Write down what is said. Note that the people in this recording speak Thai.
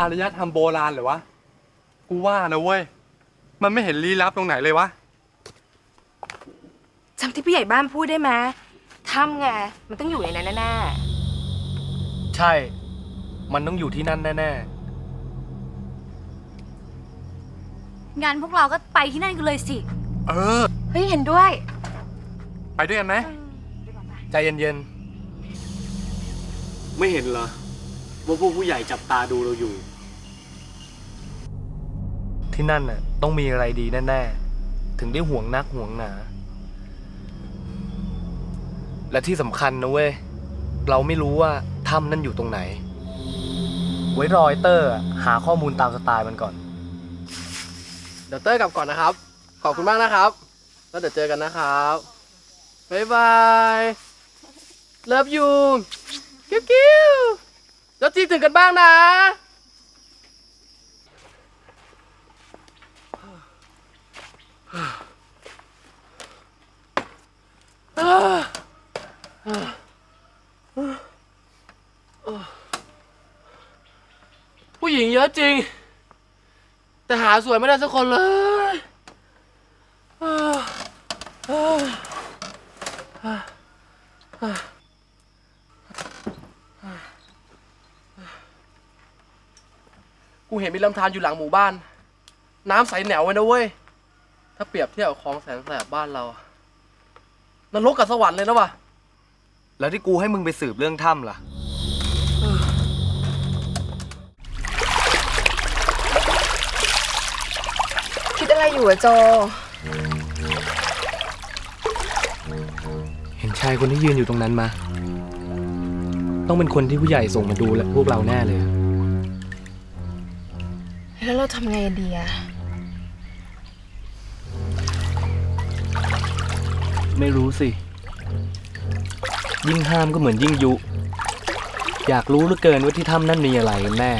อารยธรรมโบราณเหรอวะ กูว่านะเว้ย มันไม่เห็นลี้ลับตรงไหนเลยวะจำที่ผู้ใหญ่บ้านพูดได้ไหมถ้ำไง มันต้องอยู่ในนั้นแน่ใช่ มันต้องอยู่ที่นั่นแน่งั้นพวกเราก็ไปที่นั่นกันเลยสิ เออๆเฮ้ย เห็นด้วย ไปด้วยกันไหมๆใจเย็น ไม่เห็นเหรอ ว่าพวกผู้ใหญ่จับตาดูเราอยู่ๆที่นั่นน่ะต้องมีอะไรดีแน่ๆ ถึงได้ห่วงนักห่วงหนา และที่สำคัญนะเว้ย เราไม่รู้ว่าถ้ำนั่นอยู่ตรงไหน ไว้รอยเตอร์อะหาข้อมูลตามสไตล์มันก่อน เดี๋ยวเต้ยกลับก่อนนะครับ ขอบคุณมากนะครับ แล้วเดี๋ยวเจอกันนะครับ บ๊ายบาย เลิฟยู กิ้วกิ้วแล้วจีบถึงกันบ้างนะ ผู้หญิงเยอะจริง แต่หาสวยไม่ได้สักคนเลยอ้อเอ้อเอ้อเอ้อ กูเห็นมีลำธารอยู่หลังหมู่บ้าน น้ำใสแหนวไว้นะเว้ย ถ้าเปรียบเทียบกับคลองแสนแสบบ้านเราอะนรกกับสวรรค์เลยนะวะแล้วที่กูให้มึงไปสืบเรื่องถ้ำล่ะคิดอะไรอยู่อะโจ เห็นชายคนที่ยืนอยู่ตรงนั้นมา ต้องเป็นคนที่ผู้ใหญ่ส่งมาดูแหละพวกเราแน่เลย แล้วเราทำไงดีอะไม่รู้สิ ยิ่งห้ามก็เหมือนยิ่งยุ อยากรู้เหลือเกินว่าที่ถ้ำนั่นมีอะไรกันแน่